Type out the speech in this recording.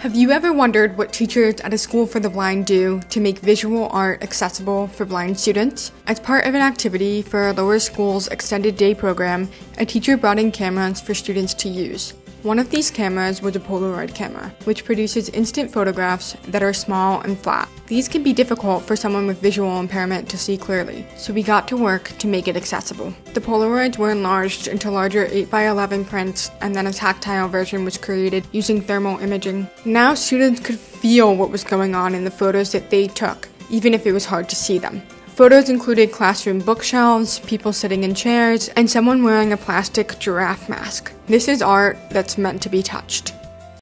Have you ever wondered what teachers at a school for the blind do to make visual art accessible for blind students? As part of an activity for our lower school's extended day program, a teacher brought in cameras for students to use. One of these cameras was a Polaroid camera, which produces instant photographs that are small and flat. These can be difficult for someone with visual impairment to see clearly, so we got to work to make it accessible. The Polaroids were enlarged into larger 8x11 prints, and then a tactile version was created using thermal imaging. Now students could feel what was going on in the photos that they took, even if it was hard to see them. Photos included classroom bookshelves, people sitting in chairs, and someone wearing a plastic giraffe mask. This is art that's meant to be touched.